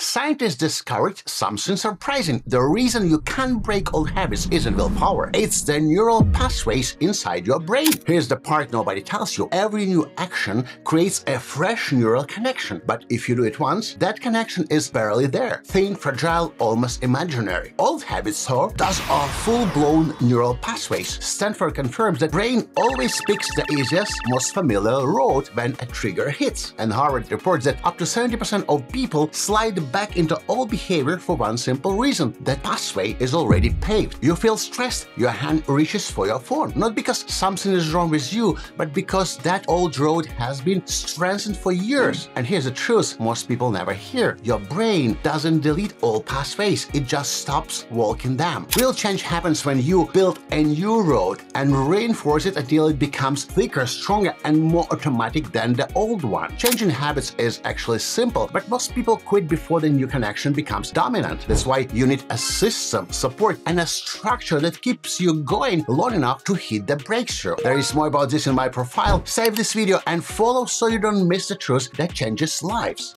Scientists discovered something surprising. The reason you can't break old habits isn't willpower, it's the neural pathways inside your brain. Here's the part nobody tells you every new action creates a fresh neural connection, but if you do it once, that connection is barely there. Thin, fragile, almost imaginary. Old habits, though, those are full blown neural pathways. Stanford confirms that brain always picks the easiest, most familiar road when a trigger hits. And Harvard reports that up to 70% of people slide back into old behavior for one simple reason that pathway is already paved. You feel stressed, your hand reaches for your phone, not because something is wrong with you, but because that old road has been strengthened for years. And here's the truth most people never hear your brain doesn't delete old pathways, it just stops walking them. Real change happens when you build a new road and reinforce it until it becomes thicker, stronger, and more automatic than the old one. Changing habits is actually simple, but most people quit before the new connection becomes dominant. That's why you need a system, support, and a structure that keeps you going long enough to hit the breakthrough. There is more about this in my profile. Save this video and follow so you don't miss the truth that changes lives.